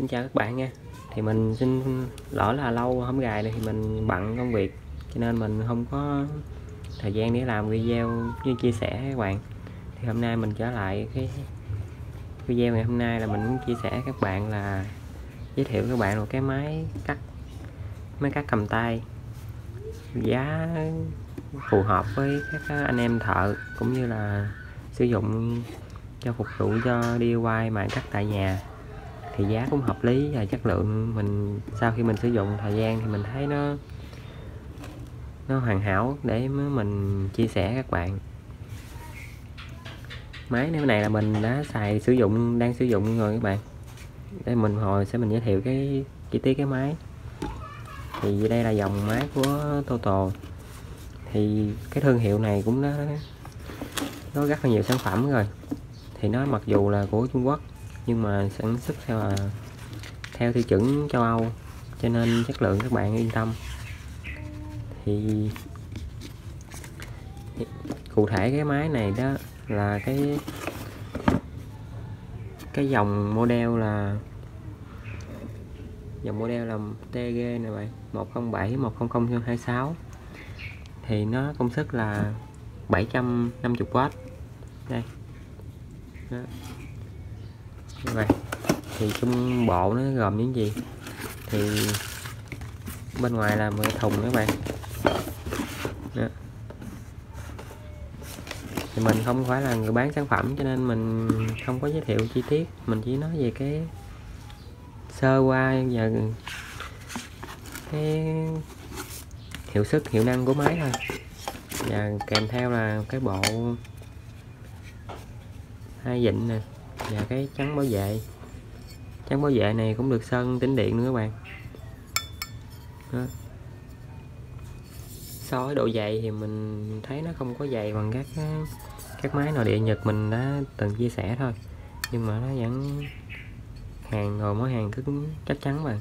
Xin chào các bạn nha. Thì mình xin lỗi là lâu không gài thì mình bận công việc, Cho nên mình không có thời gian để làm video như chia sẻ các bạn. Thì hôm nay mình trở lại cái video ngày hôm nay là mình muốn chia sẻ các bạn là Giới thiệu các bạn một cái máy cắt Máy cắt cầm tay. Giá phù hợp với các anh em thợ cũng như là sử dụng cho phục vụ cho DIY mà cắt tại nhà thì giá cũng hợp lý và chất lượng mình, sau khi mình sử dụng thời gian thì mình thấy nó nó hoàn hảo để mình chia sẻ các bạn. Máy này là mình đã xài sử dụng, đang sử dụng rồi các bạn. Để mình, hồi sẽ mình giới thiệu cái chi tiết cái máy. Thì đây là dòng máy của Toto thì cái thương hiệu này cũng nó nó rất là nhiều sản phẩm rồi. Thì nó mặc dù là của Trung Quốc nhưng mà sản xuất theo là theo tiêu chuẩn châu Âu, cho nên chất lượng các bạn yên tâm. Thì cụ thể cái máy này đó là cái cái dòng model là, dòng model là TG này bạn 107 10026 thì nó công suất là 750W đây. Đó này vậy thì trong bộ nó gồm những gì? Thì bên ngoài là một thùng các bạn. Đó. thì mình không phải là người bán sản phẩm, cho nên mình không có giới thiệu chi tiết. Mình chỉ nói về cái sơ qua và cái hiệu suất hiệu năng của máy thôi. Và kèm theo là cái bộ hai vịnh nè và cái trắng bảo vệ trắng bảo vệ này cũng được sơn tính điện nữa các bạn đó. so với độ dày thì mình thấy nó không có dày bằng các các máy nội địa nhật mình đã từng chia sẻ thôi nhưng mà nó vẫn hàng rồi mỗi hàng cứ chắc chắn mà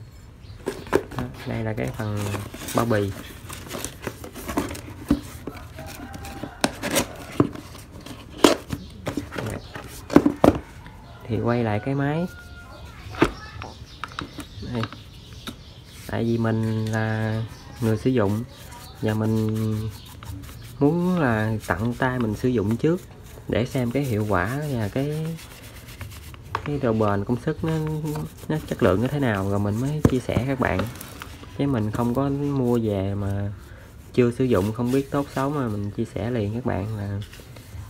đó. đây là cái phần bao bì thì quay lại cái máy. Đây. tại vì mình là người sử dụng và mình muốn là tặng tay mình sử dụng trước để xem cái hiệu quả và cái cái độ bền công suất nó, nó chất lượng như thế nào. Rồi mình mới chia sẻ các bạn. Chứ mình không có mua về mà chưa sử dụng không biết tốt xấu mà mình chia sẻ liền các bạn là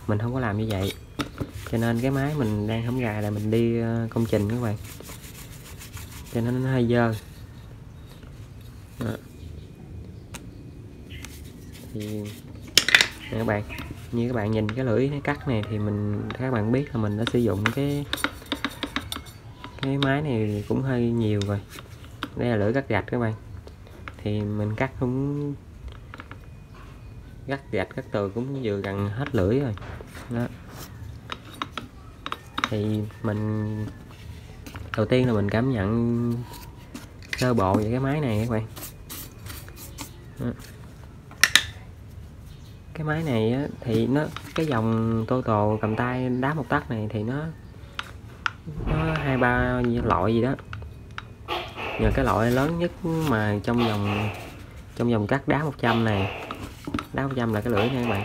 mình không có làm như vậy cho nên cái máy mình đang thấm gài là mình đi ờ, công trình các bạn. Cho nên nó hơi dơ. Đó. thì các bạn, như các bạn nhìn cái lưỡi cắt này thì mình, các bạn biết là mình đã sử dụng cái cái máy này cũng hơi nhiều rồi. Đây là lưỡi cắt gạch các bạn. Thì mình cắt cũng, cắt gạch, cắt tường cũng vừa gần hết lưỡi rồi thì mình đầu tiên là mình cảm nhận sơ bộ về cái máy này các bạn. Đó. cái máy này á, thì nó cái dòng Toto cầm tay đá một tấc này thì nó nó hai ba loại gì đó. Nhờ cái loại lớn nhất mà trong dòng trong dòng cắt đá 100 này. Đá 100 là cái lưỡi nha các bạn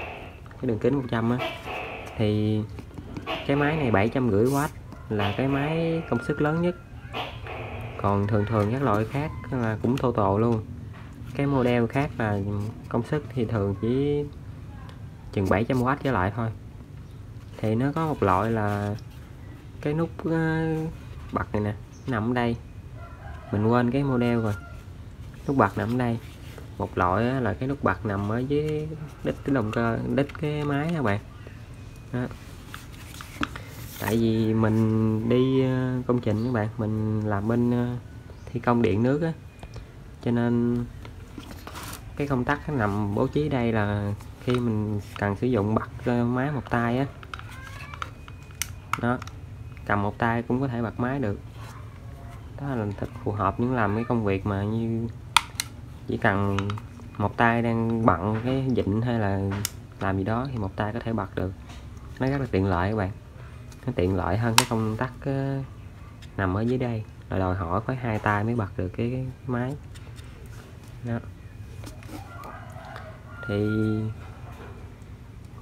cái đường kính 100 á. Thì cái máy này 750W là cái máy công suất lớn nhất. Còn thường thường các loại khác là cũng thô tổ luôn. Cái model khác là công suất thì thường chỉ chừng 700W trở lại thôi. Thì nó có một loại là cái nút ờ, bật này nè nằm ở đây. Mình quên cái model rồi. Nút bật nằm ở đây. Một loại là cái nút bật nằm ở dưới đít cái động cơ, đít cái máy các bạn. Đó tại vì mình đi ờ, công trình các bạn, mình làm bên ờ, thi công điện nước á. Cho nên cái công tắc nằm bố trí đây là khi mình cần sử dụng bật ờ, máy một tay á. Đó, cầm một tay cũng có thể bật máy được. Đó là thật phù hợp những làm cái công việc mà như chỉ cần một tay đang bận cái vịnh hay là làm gì đó thì một tay có thể bật được. Nó rất là tiện lợi các bạn nó tiện lợi hơn cái công tắc ờ, nằm ở dưới đây. Là đòi hỏi phải hai tay mới bật được cái, cái máy. Đó. Thì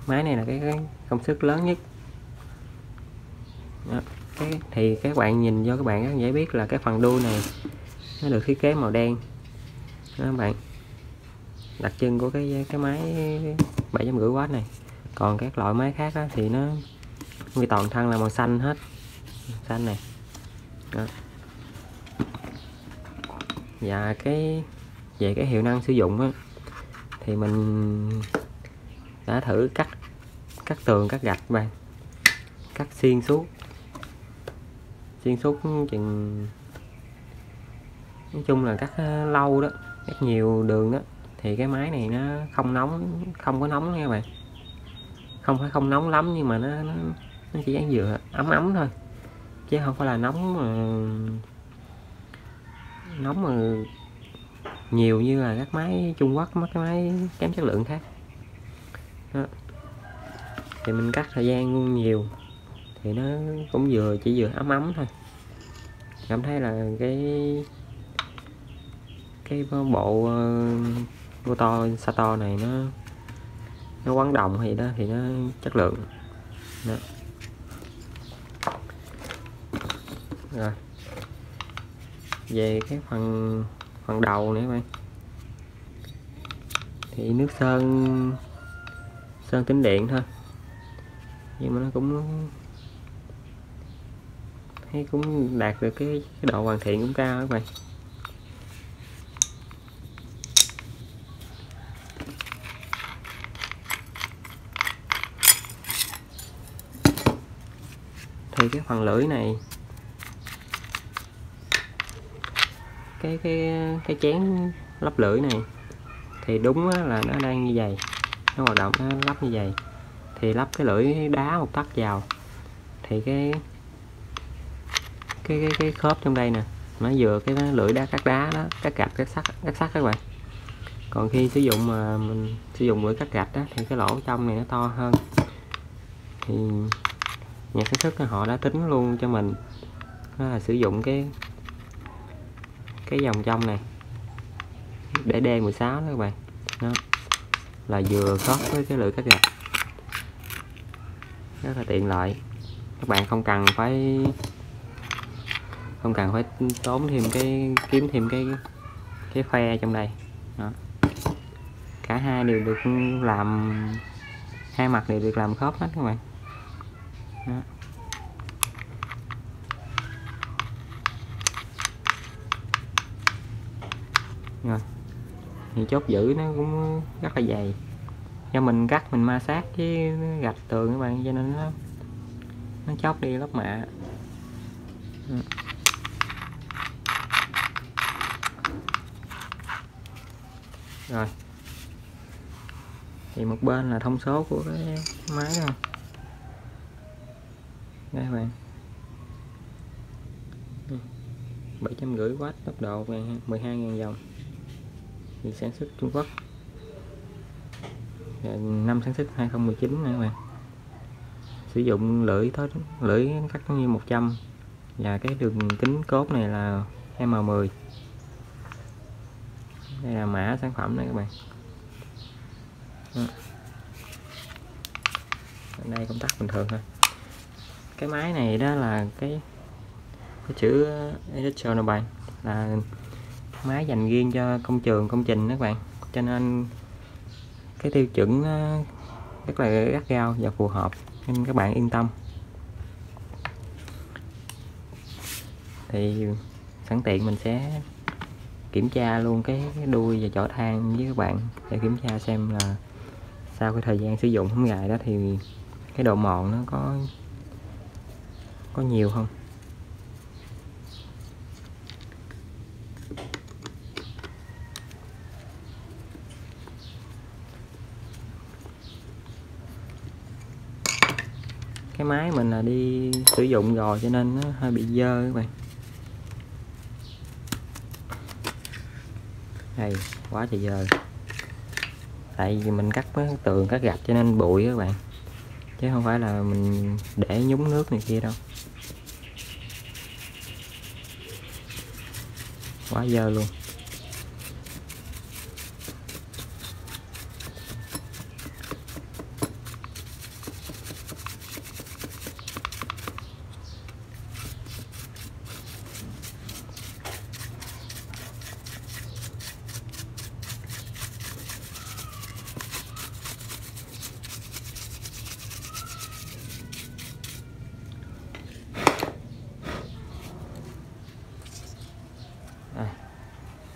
máy này là cái, cái công suất lớn nhất. Đó. cái thì các bạn nhìn vô các bạn rất dễ biết là cái phần đuôi này nó được thiết kế màu đen. Đó các bạn. Đặc trưng của cái cái máy 750W này. Còn các loại máy khác đó, thì nó nguyên toàn thân là màu xanh hết. Xanh này. Đó. và cái về cái hiệu năng sử dụng á thì mình đã thử cắt cắt tường cắt gạch bạn. Cắt xiên suốt. Xuyên suốt chừng nói chung là cắt ờ, lâu đó cắt nhiều đường đó thì cái máy này nó không nóng không có nóng nha các bạn. Không phải không nóng lắm nhưng mà nó nó, nó chỉ dán vừa ấm ấm thôi. Chứ không phải là nóng mà nóng mà nhiều như là các máy Trung Quốc mấy cái máy kém chất lượng khác. Đó. thì mình cắt thời gian nhiều. Thì nó cũng vừa chỉ vừa ấm ấm thôi. Cảm thấy là cái cái bộ ờ, uh, Goto Sato này nó nó quán đồng thì đó thì nó chất lượng. Đó. Rồi. Về cái phần phần đầu nữa bạn. Thì nước sơn sơn tính điện thôi. Nhưng mà nó cũng thấy cũng đạt được cái, cái độ hoàn thiện cũng cao các bạn. Thì cái phần lưỡi này cái cái cái chén lắp lưỡi này. Thì đúng là nó đang như vậy, nó hoạt động, nó lắp như vậy. Thì lắp cái lưỡi đá một tắc vào. Thì cái cái cái cái khớp trong đây nè, nó vừa cái lưỡi đá cắt đá đó, cắt gạch, cắt sắt cắt sắt các bạn. Còn khi sử dụng mà mình sử dụng lưỡi cắt gạch đó thì cái lỗ trong này nó to hơn. Thì nhà sản xuất họ đã tính luôn cho mình, đó là sử dụng cái cái dòng trong này. Để D16 đó các bạn. Đó. Là vừa khớp với cái lưỡi cắt gạch. Rất là tiện lợi. Các bạn không cần phải, không cần phải tốn thêm cái, kiếm thêm cái cái khoe trong đây. Đó. cả hai đều được làm, hai mặt đều được làm khớp hết các bạn. Đó. Rồi. Thì chốt giữ nó cũng rất là dày. Do mình cắt, mình ma sát với gạch tường các bạn, cho nên nó nó chóc đi lớp mạ. Ừ. Rồi. Thì một bên là thông số của cái máy rồi đây các bạn. Ừ. Bảy trăm rưỡi w tốc độ 12.000 vòng thì sản xuất Trung Quốc. Năm sản xuất 2019 này các bạn. Sử dụng lưỡi tới lưỡi cắt như 100 và cái đường kính cốt này là M10 đây là mã sản phẩm này các bạn. Ở đây, công tắc bình thường thôi. Cái máy này đó là cái cái chữ electron bạn là máy dành riêng cho công trường công trình các bạn. Cho nên cái tiêu chuẩn ờ, rất là gắt gao và phù hợp. Nên các bạn yên tâm. Thì sẵn tiện mình sẽ kiểm tra luôn cái, đuôi và chỏ than với các bạn để kiểm tra xem là sau cái thời gian sử dụng không ngày đó thì cái độ mòn nó có có nhiều không. Cái máy mình là đi sử dụng rồi cho nên nó hơi bị dơ các bạn. Đây, quá trời dơ. Tại vì mình cắt với tường cắt gạch cho nên bụi các bạn. Chứ không phải là mình để nhúng nước này kia đâu. Quá dơ luôn.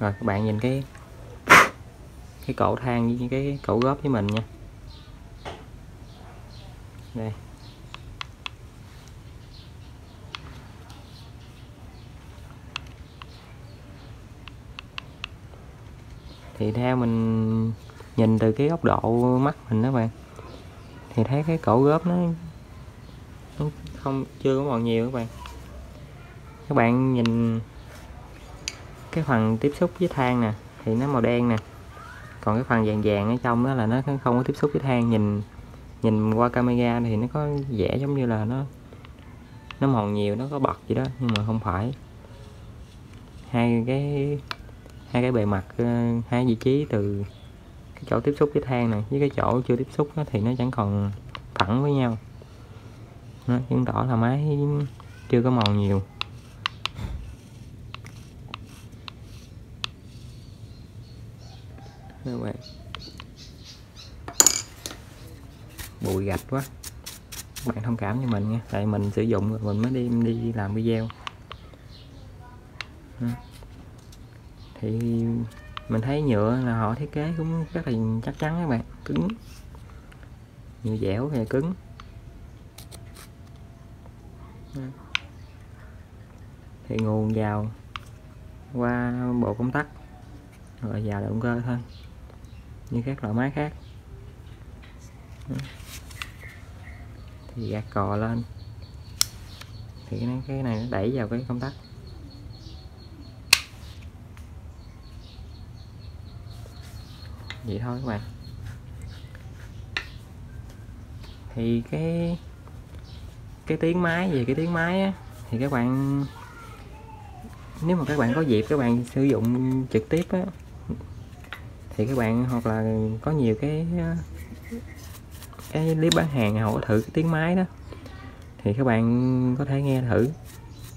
Rồi các bạn nhìn cái cái cổ thang với cái cổ góp với mình nha. Đây. Thì theo mình nhìn từ cái góc độ mắt mình đó bạn thì thấy cái cổ góp nó, nó không chưa có còn nhiều các bạn. Các bạn nhìn cái phần tiếp xúc với than nè thì nó màu đen nè. Còn cái phần vàng vàng ở trong đó là nó không có tiếp xúc với than nhìn nhìn qua camera thì nó có vẻ giống như là nó nó mòn nhiều nó có bật gì đó nhưng mà không phải. Hai cái hai cái bề mặt ờ, hai vị trí từ cái chỗ tiếp xúc với than này với cái chỗ chưa tiếp xúc đó, thì nó chẳng còn phẳng với nhau. Nó chứng tỏ là máy chưa có màu nhiều. Các bạn. Bụi gạch quá. Các bạn thông cảm cho mình nha. Tại mình sử dụng rồi, mình mới đi đi làm video. Ừ. Thì mình thấy nhựa là họ thiết kế cũng rất là chắc chắn các bạn. Cứng. Nhựa dẻo hay cứng. Ừ. Thì nguồn vào qua bộ công tắc. Rồi vào động cơ thôi như các loại máy khác. Ừ. Thì gạt cò lên. Thì cái này, cái này nó đẩy vào cái công tắc. Vậy thôi các bạn. Thì cái cái tiếng máy về cái tiếng máy á, thì các bạn nếu mà các bạn có dịp các bạn sử dụng trực tiếp á thì các bạn hoặc là có nhiều cái cái clip bán hàng họ thử cái tiếng máy đó. Thì các bạn có thể nghe thử.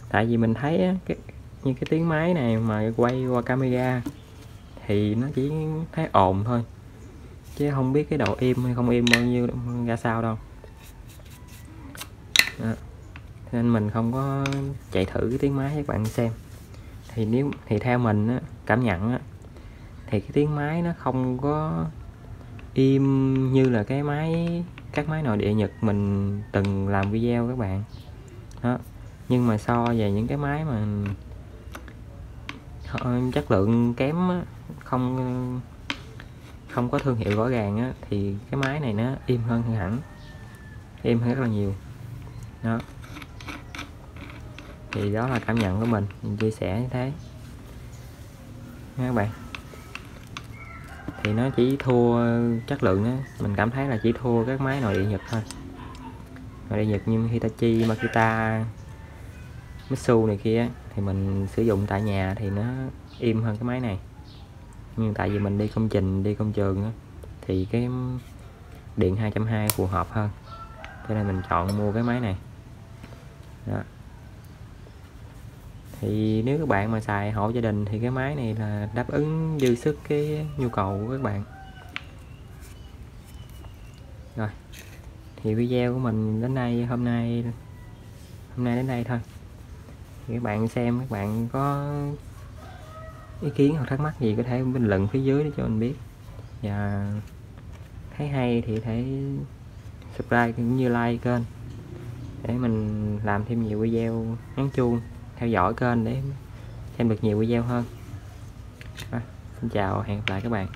Tại vì mình thấy cái như cái tiếng máy này mà quay qua camera thì nó chỉ thấy ồn thôi. Chứ không biết cái độ im hay không im bao nhiêu ra sao đâu. Đó. nên mình không có chạy thử cái tiếng máy các bạn xem. Thì nếu thì theo mình á, cảm nhận á, thì cái tiếng máy nó không có im như là cái máy các máy nội địa Nhật mình từng làm video các bạn. Đó. Nhưng mà so về những cái máy mà chất lượng kém không không có thương hiệu rõ ràng á, thì cái máy này nó im hơn hẳn im hơn rất là nhiều. Đó. Thì đó là cảm nhận của mình. Mình chia sẻ như thế. Nha các bạn thì nó chỉ thua chất lượng á. Mình cảm thấy là chỉ thua các máy nội địa nhật thôi. Nội địa nhật như hitachi makita mitsu này kia thì mình sử dụng tại nhà thì nó im hơn cái máy này. Nhưng tại vì mình đi công trình đi công trường á, thì cái điện 220 phù hợp hơn. Cho nên mình chọn mua cái máy này. Đó thì nếu các bạn mà xài hộ gia đình thì cái máy này là đáp ứng dư sức cái nhu cầu của các bạn. Rồi, thì video của mình đến đây, hôm nay hôm nay đến đây thôi. Thì các bạn xem, các bạn có ý kiến hoặc thắc mắc gì có thể bình luận phía dưới để cho mình biết. Và thấy hay thì thể subscribe cũng như like kênh để mình làm thêm nhiều video nhắn chuông theo dõi kênh để xem được nhiều video hơn. À, xin chào hẹn gặp lại các bạn.